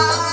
Bye.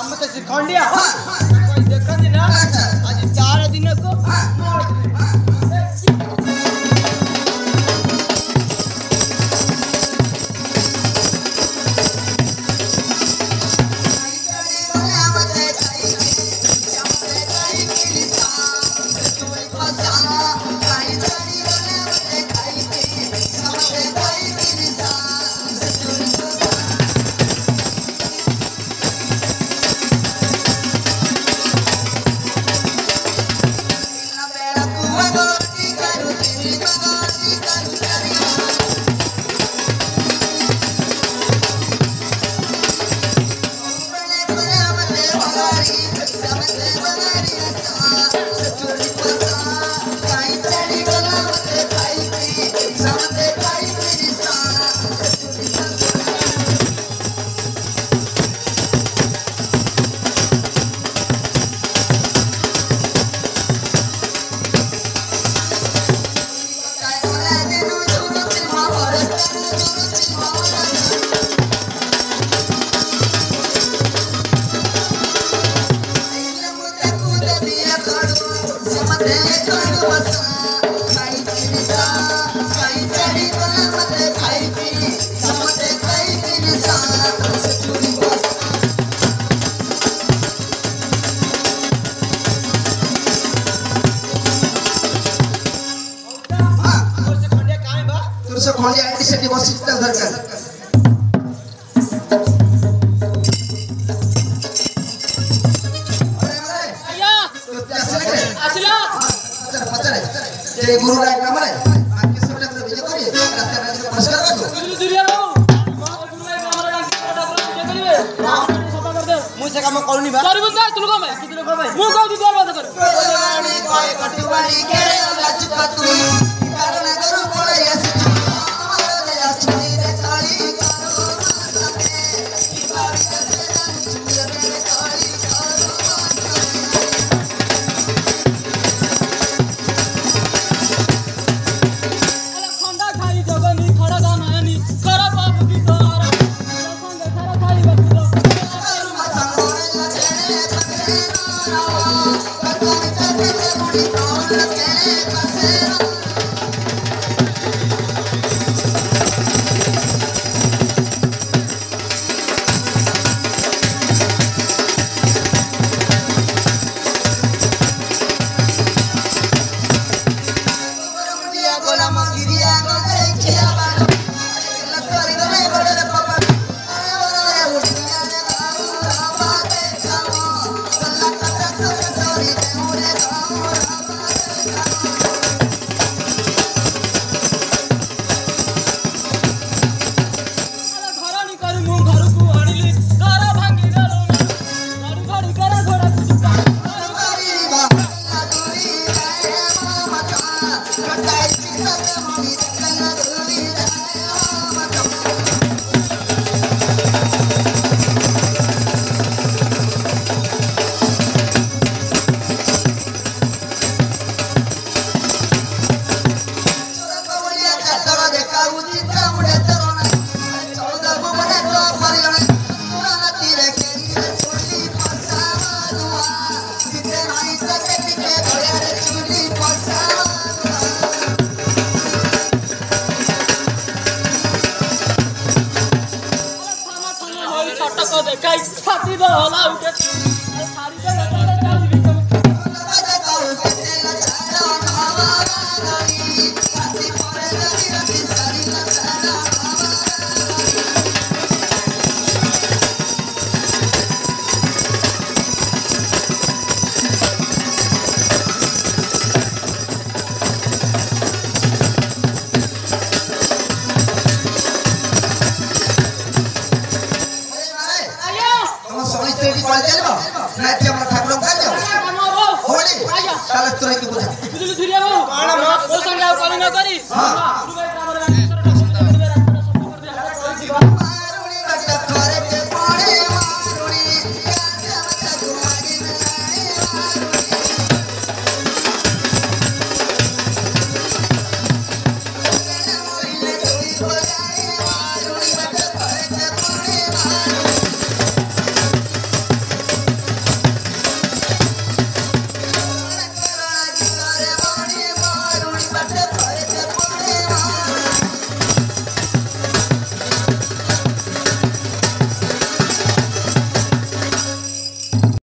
Amata Sikhandia. तुमचं माझ्या admission deposit दरकार गुरु लायक ना मरे आपके सब लोग विजय करिए रास्ते में नमस्कार कर दो गुरु दुनिया लो गुरु लायक ना मरे आपके सब लोग मुझे काम कॉलोनी बा करू बंदा तुल को मैं कितने को मैं मु को दी बात कर कोई वाणी कोई कटवाणी के लचपतू নাটক দেখাই। ছাতি বহলা উঠে শাড়িতে পেটি পাড়া চলব না কি আমরা ঠাকুর কাজ হোলি তাহলে তোরা কি বুঝা বুঝলি ধুরিয়া বাবু কোন সঙ্গে করি না করি হ্যাঁ